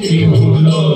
you, know.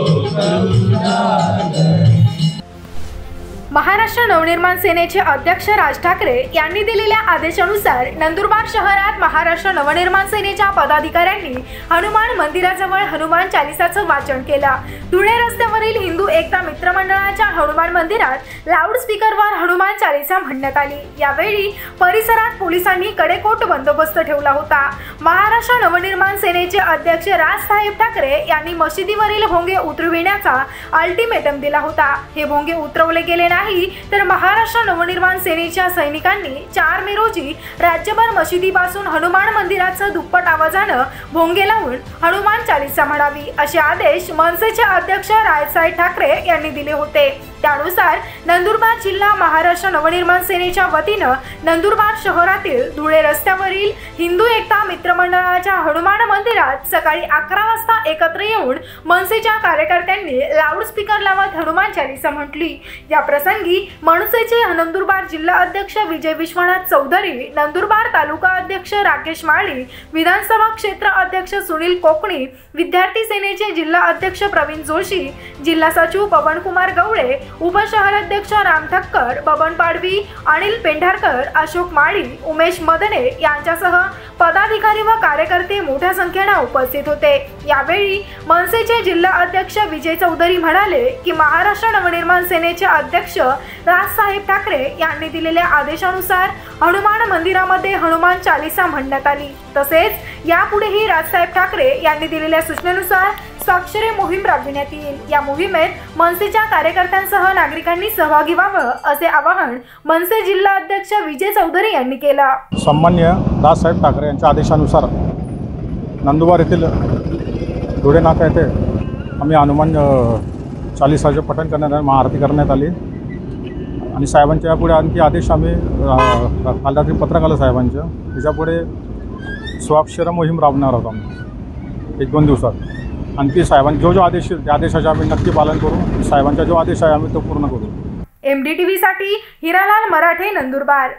Maharashtra Navnirman सेनेचे अध्यक्ष राज ठाकरे यांनी दिलेल्या आदेशानुसार नंदुरबार शहरात महाराष्ट्र नवनिर्माण सेनेच्या पदाधिकाऱ्यांनी हनुमान मंदिराजवळ हनुमान चालिसाचं वाचन केलं. धुळे रस्त्यावरील हिंदू एकता मित्रमंडळाच्या हनुमान मंदिरात लाऊड स्पीकरवर हनुमान चालिसा म्हणण्यात आली. यावेळी परिसरात पोलिसांनी कडेकोट बंदोबस्त ठेवला होता. महाराष्ट्र नवनिर्माण सेनेचे अध्यक्ष राजसाहेब ठाकरे यांनी मशिदीवरील भोंगे उतरविण्याचा अल्टिमेटम दिला होता. हे भोंगे उतरवले गेले नाही तर महाराष्ट्र नवनिर्माण सेनेच्या सैनिकांनी चार मे रोजी राज्यभर मशिदीपासून हनुमान मंदिराचं दुप्पट आवाजानं भोंगे लावून हनुमान चालिसा म्हणावी असे आदेश मनसेचे अध्यक्ष रायसाहेब ठाकरे यांनी दिले होते. त्यानुसार नंदुरबार जिल्हा महाराष्ट्र नवनिर्माण सेनेच्या वतीनं नंदुरबार शहरातील धुळे रस्त्यावरील हिंदू एकता मित्रमंडळाच्या हनुमान मंदिरात सकाळी अकरा वाजता एकत्र येऊन मनसेच्या कार्यकर्त्यांनी लाऊडस्पीकर लावत हनुमान चालिसा म्हटली. या प्रसंगी मनसेचे नंदुरबार जिल्हा अध्यक्ष विजय विश्वनाथ चौधरी नंदुरबार तालुका अध्यक्ष राकेश माळी विधानसभा क्षेत्र अध्यक्ष सुनील कोकणी विद्यार्थी सेनेचे जिल्हा अध्यक्ष प्रवीण जोशी जिल्हा सचिव पवनकुमार गवळे उपशहराध्यक्ष राम ठक्कर बबन पाडवी अनिल पेंढारकर अशोक माळी उमेश मदने यांच्यासह पदाधिकारी व कार्यकर्ते मोठ्या संख्येने उपस्थित होते. यावेळी मनसेचे जिल्हा अध्यक्ष विजय चौधरी म्हणाले की महाराष्ट्र नवनिर्माण सेनेचे अध्यक्ष राजसाहेब ठाकरे यांनी दिलेल्या आदेशानुसार हनुमान मंदिरामध्ये हनुमान चालिसा म्हणण्यात आली. तसेच यापुढेही राजसाहेब ठाकरे यांनी दिलेल्या सूचनेनुसार स्वाक्षरी मोहीम राबविण्यात येईल. या मोहिमेत मनसेच्या कार्यकर्त्यांसह नागरिकांनी सहभागी व्हावं असे आवाहन मनसे जिल्हा अध्यक्ष विजय चौधरी यांनी केलं. सन्मान्य दाससाहेब ठाकरे यांच्या आदेशानुसार नंदुरबार येथील धुळे नाका येथे आम्ही हनुमान चालीसाचे चालिसाचे पठण करण्यात आले महाआरती करण्यात आली. आणि साहेबांच्या यापुढे आणखी आदेश आम्ही काल रात्री पत्रक आलं साहेबांचं त्याच्यापुढे स्वाक्षर मोहीम राबणार आहोत आम्ही. एक दोन दिवसात. आणखी साहेबांचे जो जो आदेश येईल त्या आदेशाचे आम्ही नक्की पालन करू साहेबांचा जो आदेश आहे आम्ही तो पूर्ण करू. एमडीटीव्ही साठी हिरालाल मराठे नंदुरबार.